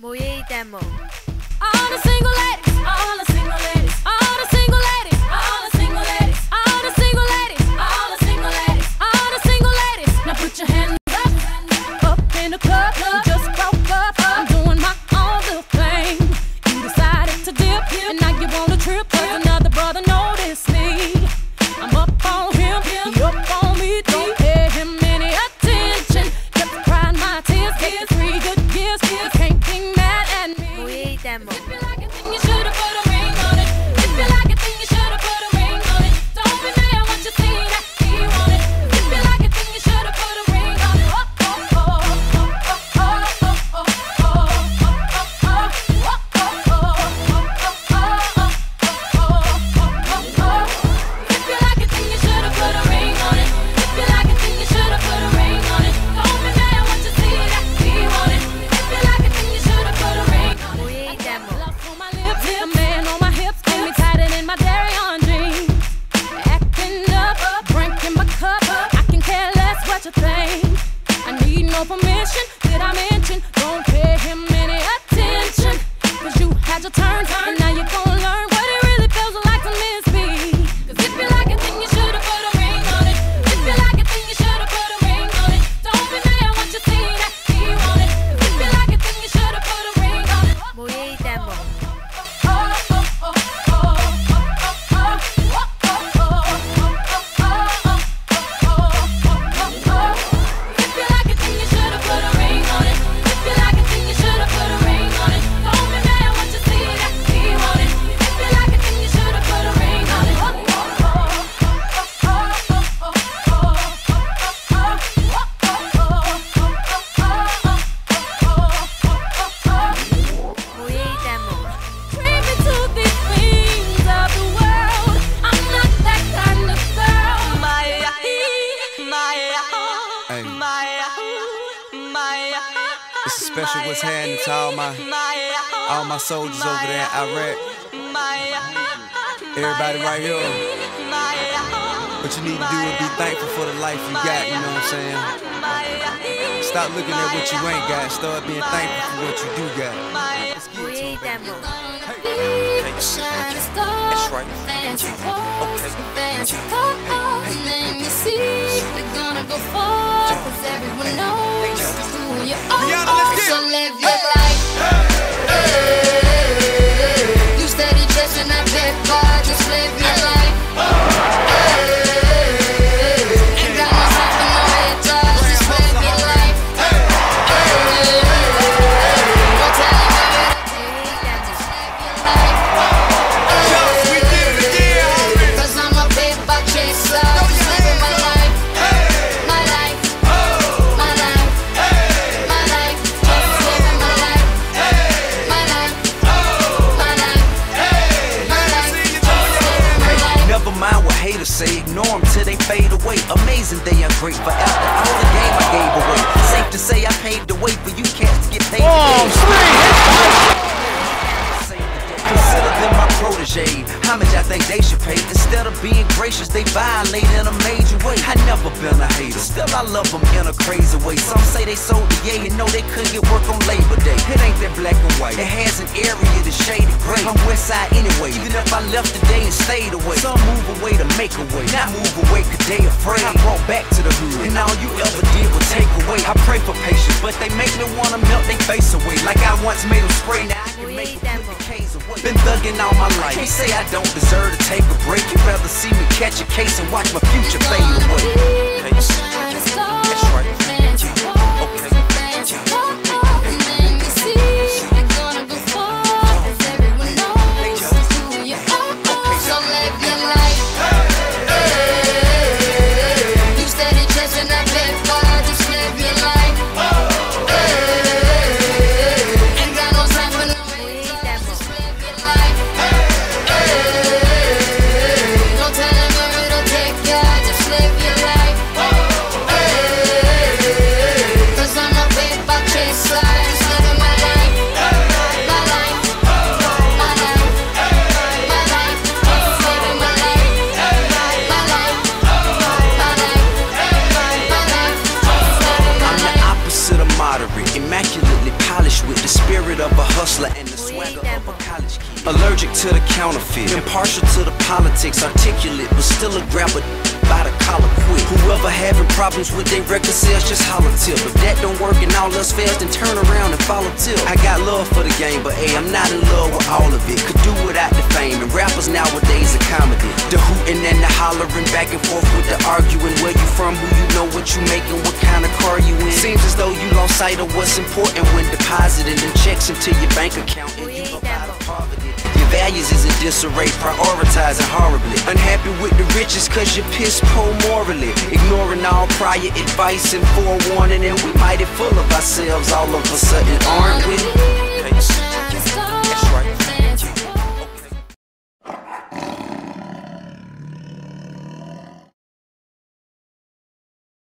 Moje demo. All the single ladies, all the single ladies, all the single ladies, all the single ladies, all the single ladies, all the single ladies, all the single ladies. Now put your hands up, up in the club, just up. This is special what's happening to all my all my soldiers over there in Iraq. Everybody right here. What you need to do is be thankful for the life you got, you know what I'm saying? Stop looking at what you ain't got, start being thankful for what you do got. 모예 haters say, ignore them till they fade away. Amazing they are great for after all the game I gave away. Safe to say I paved the way for you cats to get paid. Oh, Consider them my protege. How much I think they should pay? Instead of being gracious, they violate in a major way. I never been a hater, still I love them in a crazy way. Some say they sold the yay and know they couldn't get work on Labor Day. It ain't that black and white. It has an area that's shaded gray. I'm West Side anyway, even if I left today and stayed away. Some move away to make a way, not move away cause they afraid. I brought back to the hood, and all you ever did was take away. I pray for patience, but they make me wanna melt their face away. Like I once made them spray, now I can make away. Been thugging all my life. Can't say I don't deserve to take a break. You'd rather see me catch a case and watch my future fade away. That's right. Spirit of a hustler and the swagger of a college kid. Allergic to the counterfeit, impartial to the politics, articulate, but still a grabber by the collar quick. Whoever having problems with their record sales, just holler tip. If that don't work and all else fails, then turn around and follow tip. I got love for the game, but hey, I'm not in love with all of it. Could do without the fame, and rappers nowadays are comedy. The hooting and the hollering, back and forth with the arguing. Where you from, who you know, what you making, what kind of car you in. Seems as though you lost sight of what's important when depositing them checks into your bank account. Values is in disarray, prioritizing horribly. Unhappy with the riches cause you piss poor morally. Ignoring all prior advice and forewarning. And we mighty full of ourselves all of a sudden, aren't.